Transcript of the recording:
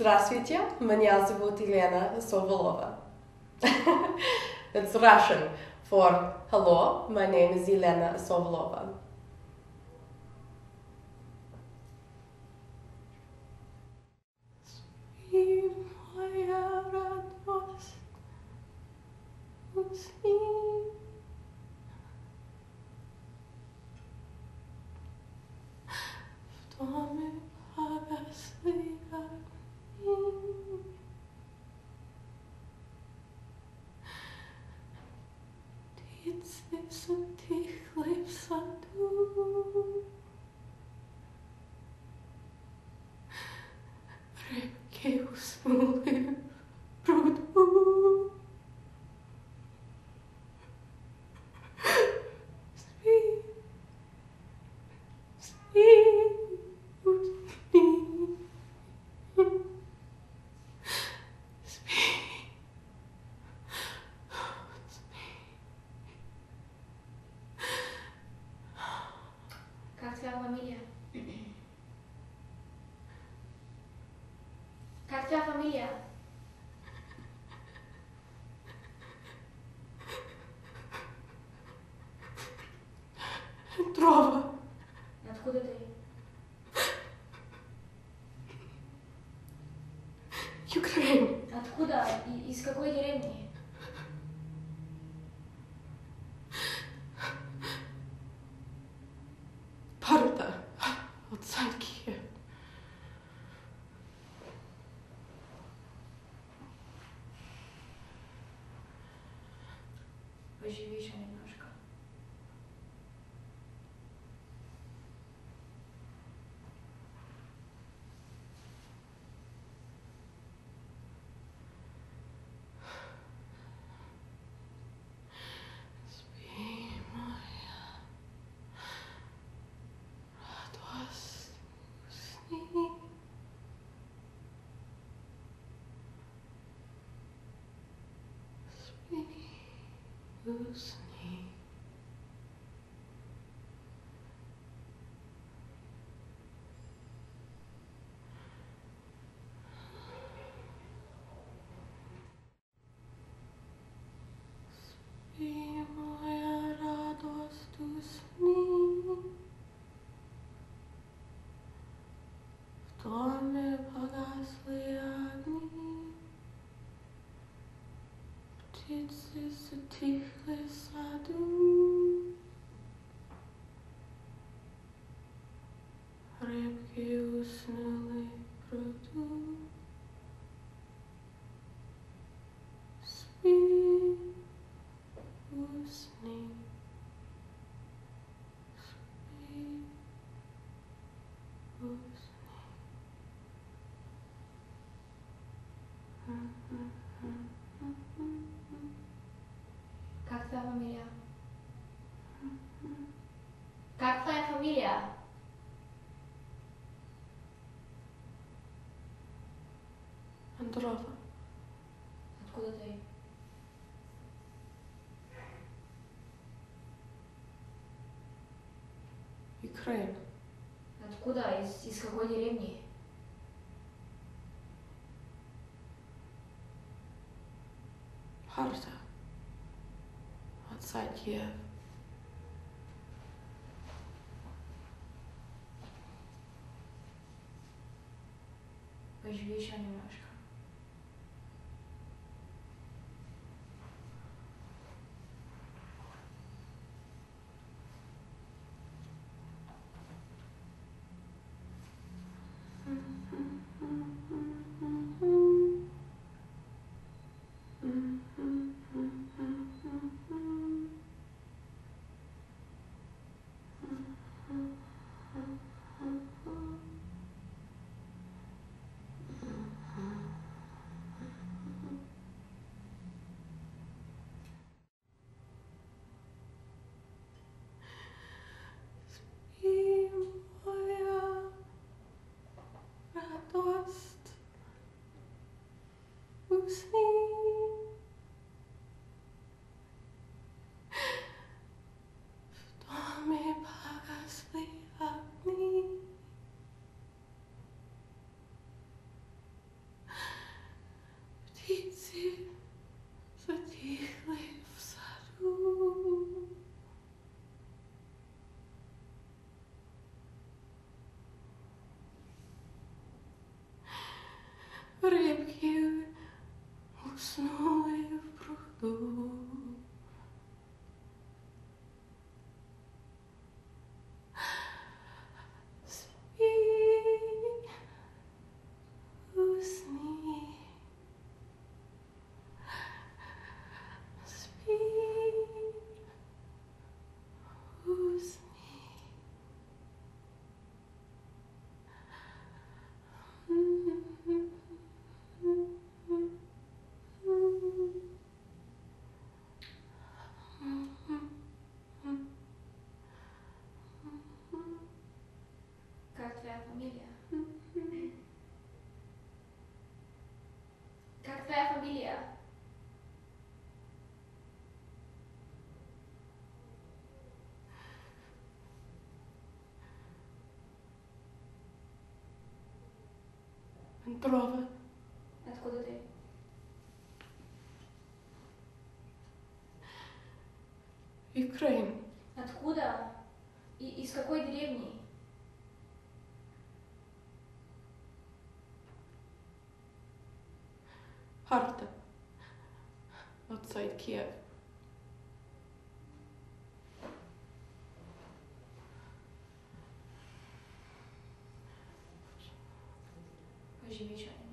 Здравствуйте, меня зовут Елена Sovolova. It's Russian for hello, my name is Елена Sovolova. Спи, моя радость, усни. Geografia família Entrou. wyživit ženy náš loosening Птицы затихли в саду. Рыбки уснули в пруду. Твоя фамилия? Как твоя фамилия? Андрова, Откуда ты? Украина, Откуда? Из, из какой деревни? Парта, Киев. Поживи еще немножко. Дрова. Откуда ты? Украина. Откуда? И из какой деревни? Харта. Outside Kiev. exhibition。